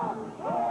Oh.